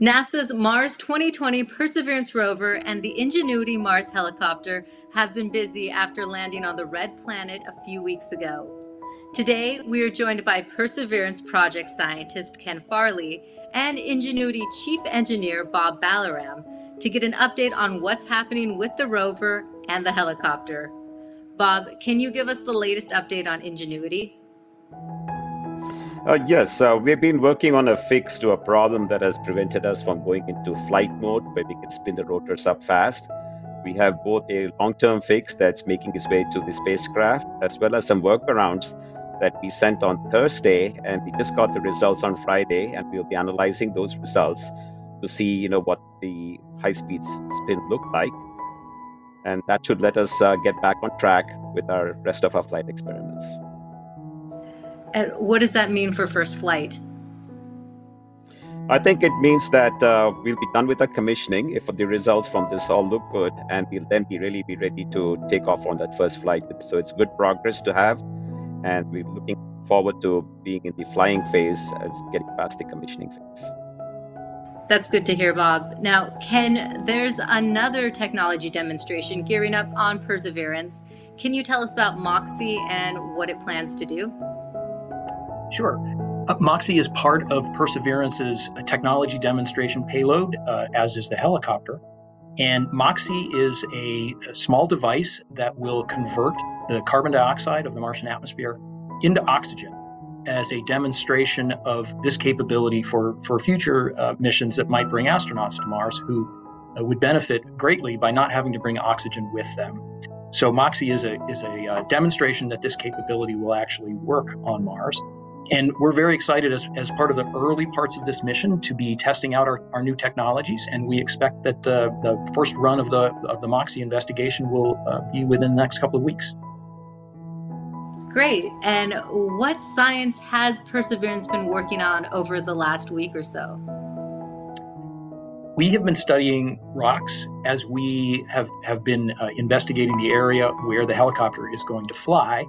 NASA's Mars 2020 Perseverance rover and the Ingenuity Mars helicopter have been busy after landing on the red planet a few weeks ago. Today, we are joined by Perseverance project scientist Ken Farley and Ingenuity chief engineer Bob Balaram to get an update on what's happening with the rover and the helicopter. Bob, can you give us the latest update on Ingenuity? Uh, yes, uh, we've been working on a fix to a problem that has prevented us from going into flight mode where we can spin the rotors up fast. We have both a long term fix that's making its way to the spacecraft, as well as some workarounds that we sent on Thursday, and we just got the results on Friday, and we'll be analyzing those results to see, you know, what the high speed spin looked like, and that should let us uh, get back on track with our rest of our flight experiments. And what does that mean for first flight? I think it means that uh, we'll be done with the commissioning if the results from this all look good, and we'll then be really be ready to take off on that first flight. So it's good progress to have, and we're looking forward to being in the flying phase as getting past the commissioning phase. That's good to hear, Bob. Now, Ken, there's another technology demonstration gearing up on Perseverance. Can you tell us about MOXIE and what it plans to do? Sure. Uh, MOXIE is part of Perseverance's technology demonstration payload, uh, as is the helicopter. And MOXIE is a, a, small device that will convert the carbon dioxide of the Martian atmosphere into oxygen as a demonstration of this capability for, for future uh, missions that might bring astronauts to Mars who uh, would benefit greatly by not having to bring oxygen with them. So MOXIE is a, is a uh, demonstration that this capability will actually work on Mars. And we're very excited as, as part of the early parts of this mission to be testing out our, our new technologies. And we expect that uh, the first run of the, of the MOXIE investigation will uh, be within the next couple of weeks. Great. And what science has Perseverance been working on over the last week or so? We have been studying rocks as we have, have been uh, investigating the area where the helicopter is going to fly.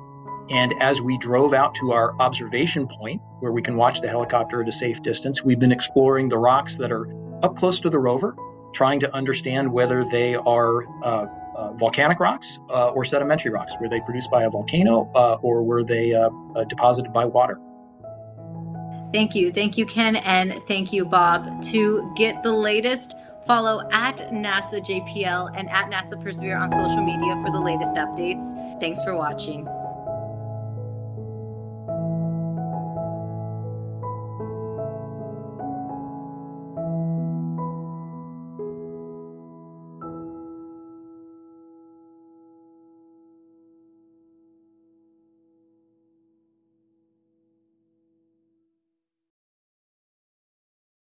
And as we drove out to our observation point, where we can watch the helicopter at a safe distance, we've been exploring the rocks that are up close to the rover, trying to understand whether they are uh, uh, volcanic rocks uh, or sedimentary rocks. Were they produced by a volcano uh, or were they uh, uh, deposited by water? Thank you. Thank you, Ken, and thank you, Bob. To get the latest, follow at NASA JPL and at NASA Persevere on social media for the latest updates. Thanks for watching.